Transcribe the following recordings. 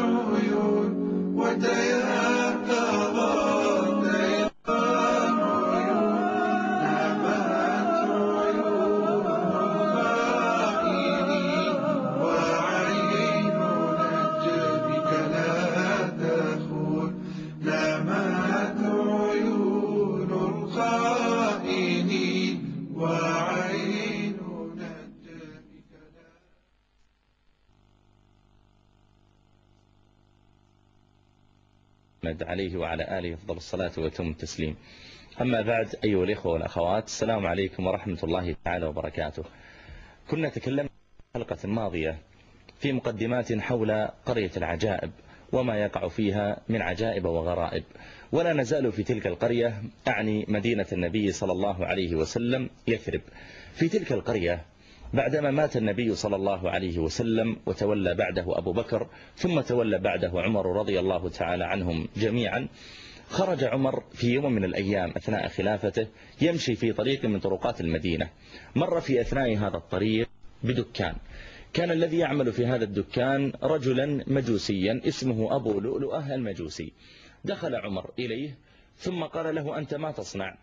عيون وتيقظت محمد عليه وعلى آله أفضل الصلاة وتم التسليم. أما بعد أيها الإخوة والأخوات السلام عليكم ورحمة الله تعالى وبركاته. كنا تكلمنا في الحلقة الماضية في مقدمات حول قرية العجائب وما يقع فيها من عجائب وغرائب. ولا نزال في تلك القرية أعني مدينة النبي صلى الله عليه وسلم يثرب. في تلك القرية بعدما مات النبي صلى الله عليه وسلم وتولى بعده أبو بكر ثم تولى بعده عمر رضي الله تعالى عنهم جميعا خرج عمر في يوم من الأيام أثناء خلافته يمشي في طريق من طرقات المدينة. مر في أثناء هذا الطريق بدكان. كان الذي يعمل في هذا الدكان رجلا مجوسيا اسمه أبو لؤلؤة المجوسي. دخل عمر إليه ثم قال له أنت ما تصنع؟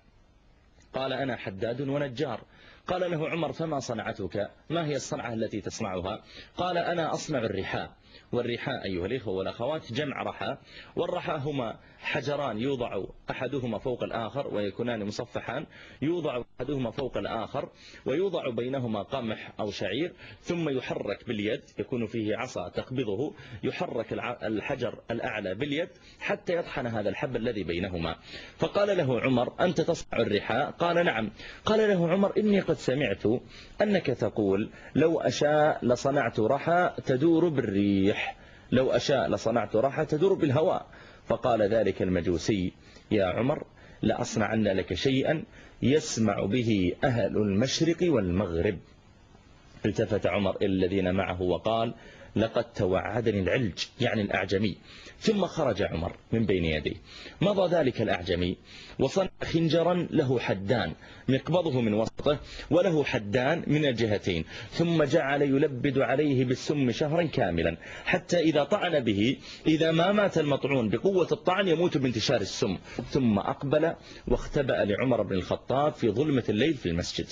قال أنا حداد ونجار. قال له عمر فما صنعتك؟ ما هي الصنعة التي تصنعها؟ قال أنا أصنع الرحاء والرحاء أيها الإخوة والأخوات جمع رحاء والرحاء هما حجران يوضع أحدهما فوق الآخر ويكونان مصفحان. يوضع أحدهما فوق الآخر ويوضع بينهما قمح أو شعير ثم يحرك باليد يكون فيه عصا تقبضه يحرك الحجر الأعلى باليد حتى يطحن هذا الحب الذي بينهما. فقال له عمر أنت تصنع الرحاء؟ قال نعم. قال له عمر إني قد سمعت أنك تقول لو أشاء لصنعت رحى تدور بالريح. لو أشاء لصنعت رحى تدور بالهواء. فقال ذلك المجوسي يا عمر لأصنعن لك شيئا يسمع به أهل المشرق والمغرب. التفت عمر إلى الذين معه وقال لقد توعدني العلج يعني الأعجمي. ثم خرج عمر من بين يديه. مضى ذلك الأعجمي وصنع خنجرا له حدان مقبضه من وسطه وله حدان من الجهتين. ثم جعل يلبد عليه بالسم شهرا كاملا حتى إذا طعن به إذا ما مات المطعون بقوة الطعن يموت بانتشار السم. ثم أقبل واختبأ لعمر بن الخطاب في ظلمة الليل في المسجد.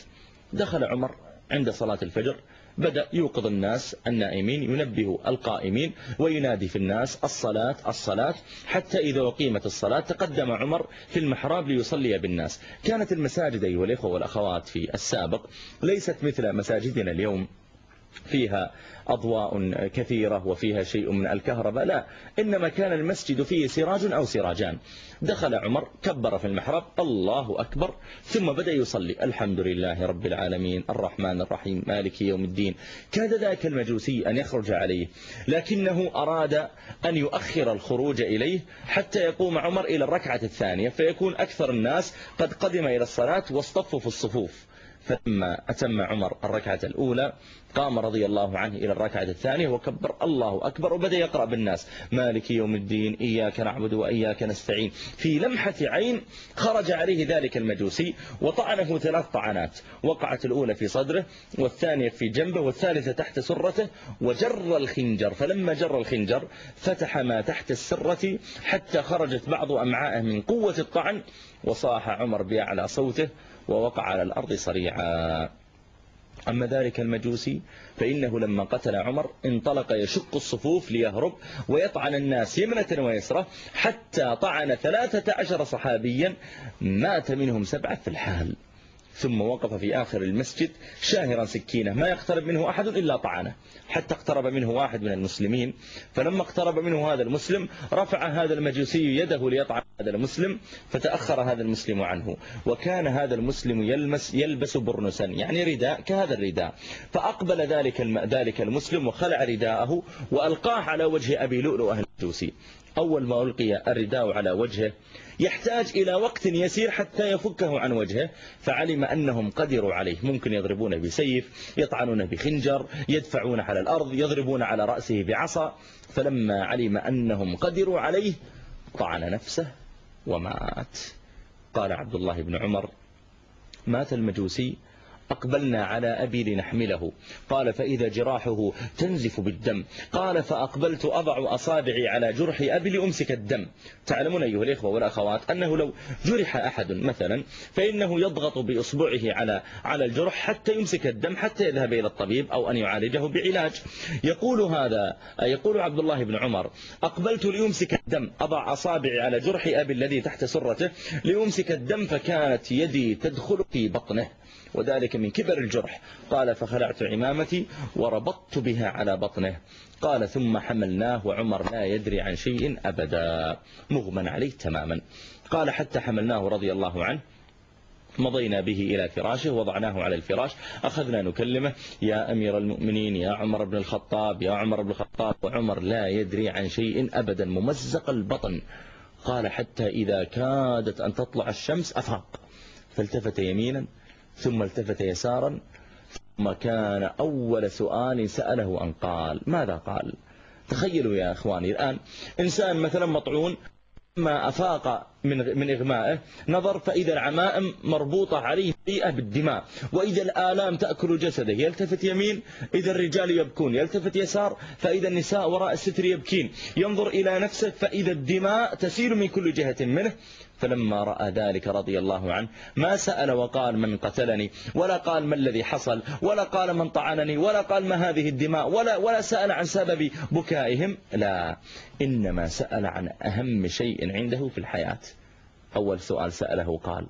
دخل عمر عند صلاة الفجر بدأ يوقظ الناس النائمين ينبه القائمين وينادي في الناس الصلاة الصلاة حتى إذا أقيمت الصلاة تقدم عمر في المحراب ليصلي بالناس. كانت المساجد أيها الإخوة والأخوات في السابق ليست مثل مساجدنا اليوم. فيها أضواء كثيرة وفيها شيء من الكهرباء. لا إنما كان المسجد فيه سراج أو سراجان. دخل عمر كبر في المحراب الله أكبر ثم بدأ يصلي. الحمد لله رب العالمين الرحمن الرحيم مالك يوم الدين. كاد ذاك المجوسي أن يخرج عليه لكنه أراد أن يؤخر الخروج إليه حتى يقوم عمر إلى الركعة الثانية فيكون أكثر الناس قد قدم إلى الصلاة واصطفوا في الصفوف. فلما أتم عمر الركعة الأولى قام رضي الله عنه إلى الركعة الثانية وكبر الله أكبر وبدأ يقرأ بالناس. مالك يوم الدين إياك نعبد وإياك نستعين. في لمحة عين خرج عليه ذلك المجوسي وطعنه ثلاث طعنات. وقعت الأولى في صدره والثانية في جنبه والثالثة تحت سرته وجر الخنجر. فلما جر الخنجر فتح ما تحت السرة حتى خرجت بعض أمعائه من قوة الطعن وصاح عمر بأعلى صوته ووقع على الأرض صريعا. أما ذلك المجوسي فإنه لما قتل عمر انطلق يشق الصفوف ليهرب ويطعن الناس يمنة ويسرة حتى طعن ثلاثة عشر صحابيا مات منهم سبعة في الحال. ثم وقف في آخر المسجد شاهرا سكينة ما يقترب منه أحد إلا طعنه حتى اقترب منه واحد من المسلمين فلما اقترب منه هذا المسلم رفع هذا المجوسي يده ليطعن هذا المسلم فتأخر هذا المسلم عنه وكان هذا المسلم يلمس يلبس برنسا يعني رداء كهذا الرداء فأقبل ذلك. ذلك المسلم وخلع رداءه وألقاه على وجه أبي لؤلؤ المجوسي أول ما ألقي الرداء على وجهه يحتاج إلى وقت يسير حتى يفكه عن وجهه فعلم أنهم قدروا عليه. ممكن يضربون بسيف يطعنون بخنجر يدفعون على الأرض يضربون على رأسه بعصا. فلما علم أنهم قدروا عليه طعن نفسه ومات. قال عبد الله بن عمر مات المجوسي أقبلنا على أبي لنحمله. قال فإذا جراحه تنزف بالدم. قال فأقبلت أضع أصابعي على جرح أبي لأمسك الدم. تعلمون أيها الإخوة والأخوات أنه لو جرح أحد مثلا فإنه يضغط بإصبعه على على الجرح حتى يمسك الدم حتى يذهب إلى الطبيب أو أن يعالجه بعلاج. يقول هذا يقول عبد الله بن عمر أقبلت ليمسك الدم أضع أصابعي على جرح أبي الذي تحت سرته ليمسك الدم فكانت يدي تدخل في بطنه. وذلك من كبر الجرح. قال فخلعت عمامتي وربطت بها على بطنه. قال ثم حملناه وعمر لا يدري عن شيء أبدا. مغمى عليه تماما. قال حتى حملناه رضي الله عنه مضينا به إلى فراشه وضعناه على الفراش أخذنا نكلمه يا أمير المؤمنين يا عمر بن الخطاب يا عمر بن الخطاب وعمر لا يدري عن شيء أبدا ممزق البطن. قال حتى إذا كادت أن تطلع الشمس أفاق. فالتفت يمينا ثم التفت يسارا ثم كان أول سؤال سأله أن قال ماذا قال؟ تخيلوا يا أخواني الآن إنسان مثلا مطعون ما أفاق من من إغمائه نظر فإذا العمائم مربوطة عليه بيئة بالدماء. وإذا الآلام تأكل جسده. يلتفت يمين إذا الرجال يبكون. يلتفت يسار فإذا النساء وراء الستر يبكين. ينظر إلى نفسه فإذا الدماء تسيل من كل جهة منه. فلما رأى ذلك رضي الله عنه ما سأل وقال من قتلني ولا قال ما الذي حصل ولا قال من طعنني ولا قال ما هذه الدماء ولا, ولا سأل عن سبب بكائهم. لا إنما سأل عن أهم شيء عنده في الحياة. أول سؤال سأله قال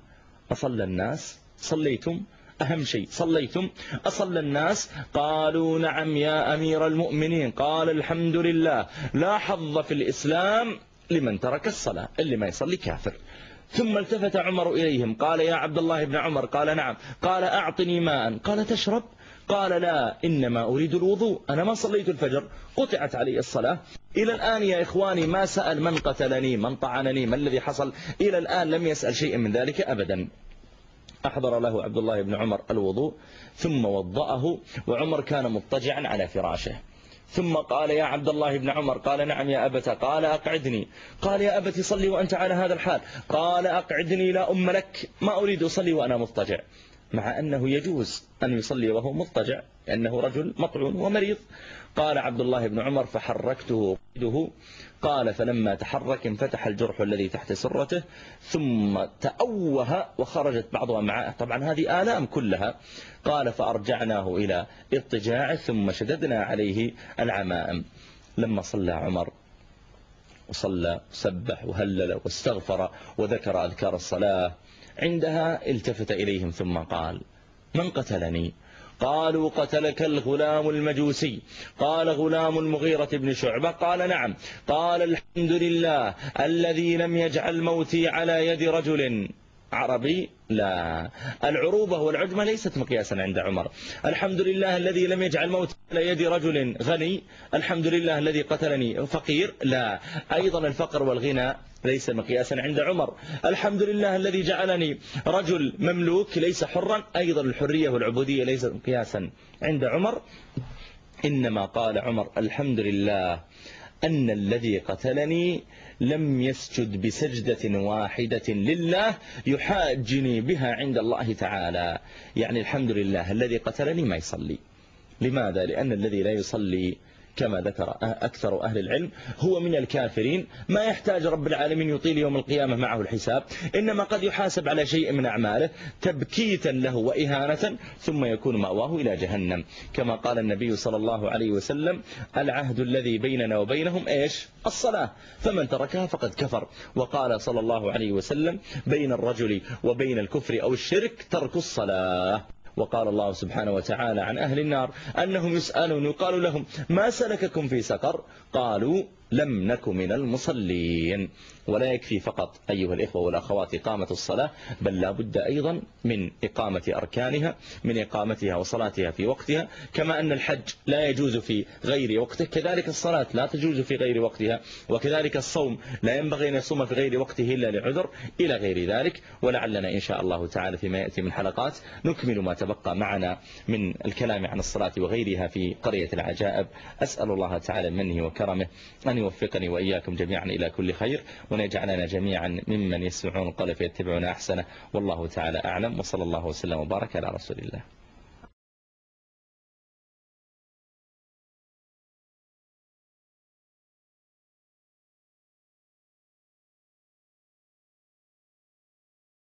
أصلى الناس؟ صليتم؟ أهم شيء صليتم؟ أصلى الناس؟ قالوا نعم يا أمير المؤمنين قال الحمد لله. لا حظ في الإسلام لمن ترك الصلاة اللي ما يصلي كافر. ثم التفت عمر إليهم قال يا عبد الله بن عمر قال نعم. قال أعطني ماء. قال تشرب؟ قال لا إنما أريد الوضوء. أنا ما صليت الفجر قطعت علي الصلاة. إلى الآن يا إخواني ما سأل من قتلني من طعنني ما الذي حصل؟ إلى الآن لم يسأل شيئا من ذلك أبدا. أحضر له عبد الله بن عمر الوضوء ثم وضأه وعمر كان مضطجعا على فراشه. ثم قال يا عبد الله بن عمر قال نعم يا أبت قال أقعدني. قال يا أبت صلي وأنت على هذا الحال. قال أقعدني لا أم لك ما أريد أصلي وأنا مضطجع. مع أنه يجوز أن يصلي وهو مضطجع لأنه رجل مطعون ومريض. قال عبد الله بن عمر فحركته قال فلما تحرك انفتح الجرح الذي تحت سرته ثم تأوه وخرجت بعض أمعاءه طبعا هذه آلام كلها. قال فأرجعناه إلى اضطجاع ثم شددنا عليه العمائم لما صلى عمر وصلى سبح وهلل واستغفر وذكر أذكار الصلاة. عندها التفت إليهم ثم قال من قتلني؟ قالوا قتلك الغلام المجوسي. قال غلام المغيرة بن شعبة. قال نعم. قال الحمد لله الذي لم يجعل موتي على يد رجل. عربي؟ لا. العروبة والعجمة ليست مقياسا عند عمر. الحمد لله الذي لم يجعل موت على يد رجل غني. الحمد لله الذي قتلني فقير. لا. أيضا الفقر والغنى ليس مقياسا عند عمر. الحمد لله الذي جعلني رجل مملوك ليس حرا. أيضا الحرية والعبودية ليست مقياسا عند عمر. إنما قال عمر الحمد لله أن الذي قتلني لم يسجد بسجدة واحدة لله يحاجني بها عند الله تعالى يعني الحمد لله الذي قتلني ما يصلي لماذا؟ لأن الذي لا يصلي كما ذكر أكثر أهل العلم هو من الكافرين. ما يحتاج رب العالمين يطيل يوم القيامة معه الحساب إنما قد يحاسب على شيء من أعماله تبكيتا له وإهانة ثم يكون مأواه إلى جهنم. كما قال النبي صلى الله عليه وسلم العهد الذي بيننا وبينهم إيش؟ الصلاة فمن تركها فقد كفر. وقال صلى الله عليه وسلم بين الرجل وبين الكفر أو الشرك ترك الصلاة. وقال الله سبحانه وتعالى عن أهل النار أنهم يسألون يقال لهم ما سلككم في سقر؟ قالوا لم نك من المصلين. ولا يكفي فقط أيها الإخوة والأخوات إقامة الصلاة بل لا بد أيضا من إقامة أركانها من إقامتها وصلاتها في وقتها كما أن الحج لا يجوز في غير وقته. كذلك الصلاة لا تجوز في غير وقتها وكذلك الصوم لا ينبغي أن يصوم في غير وقته إلا لعذر إلى غير ذلك. ولعلنا إن شاء الله تعالى فيما يأتي من حلقات نكمل ما تبقى معنا من الكلام عن الصلاة وغيرها في قرية العجائب. أسأل الله تعالى منه وكرمه. أن يوفقني وإياكم جميعا إلى كل خير وأن يجعلنا جميعا ممن يسمعون القول فيتبعون أحسنه والله تعالى أعلم وصلى الله وسلم وبارك على رسول الله.